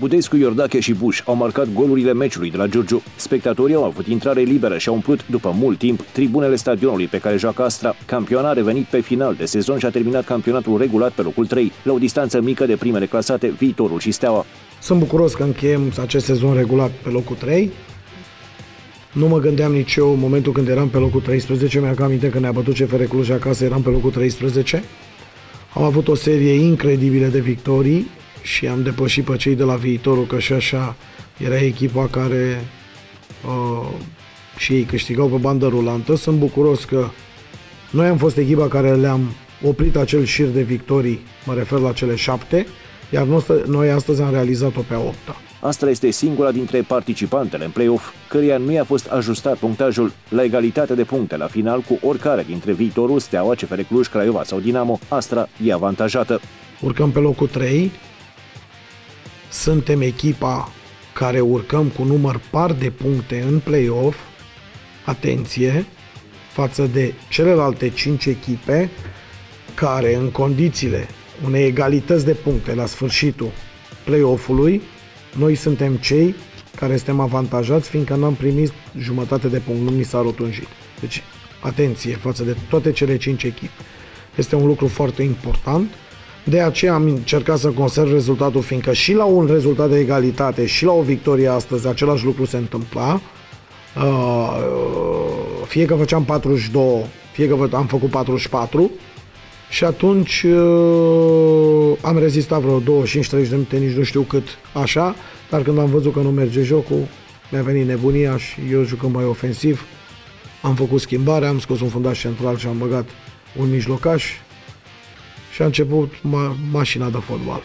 Budescu, Iordache și Buș au marcat golurile meciului de la Giurgiu. Spectatorii au avut intrare liberă și au umplut după mult timp tribunele stadionului pe care joacă Astra. Campioana a revenit pe final de sezon și a terminat campionatul regulat pe locul 3, la o distanță mică de primele clasate, Viitorul și Steaua. Sunt bucuros că încheiem acest sezon regulat pe locul 3. Nu mă gândeam nici eu în momentul când eram pe locul 13, mi-am aminte că ne-a bătut CFR Cluj acasă, eram pe locul 13. Am avut o serie incredibilă de victorii și am depășit pe cei de la viitorul, că și așa era echipa care uh, și ei câștigau pe bandă rulantă. Sunt bucuros că noi am fost echipa care le-am oprit acel șir de victorii, mă refer la cele șapte, iar noi astăzi am realizat-o pe a opta. Astra este singura dintre participantele în play-off, căreia nu i-a fost ajustat punctajul la egalitate de puncte la final cu oricare dintre viitorul Steaua, CFR Cluj, Craiova sau Dinamo, Astra e avantajată. Urcăm pe locul 3, suntem echipa care urcăm cu număr par de puncte în play-off, atenție, față de celelalte 5 echipe care în condițiile unei egalități de puncte la sfârșitul play-off-ului noi suntem cei care suntem avantajați fiindcă n-am primit jumătate de punct, nu mi s-a rotunjit. Deci, atenție față de toate cele cinci echipe. Este un lucru foarte important. De aceea am încercat să conserv rezultatul, fiindcă și la un rezultat de egalitate și la o victorie astăzi același lucru se întâmpla. Uh, fie că făceam 42, fie că am făcut 44, și atunci uh, am rezistat vreo 25-30 de minute, nici nu știu cât așa, dar când am văzut că nu merge jocul, mi-a venit nebunia și eu jucând mai ofensiv, am făcut schimbare, am scos un fundaș central și am băgat un mijlocaș și a început ma- mașina de fotbal.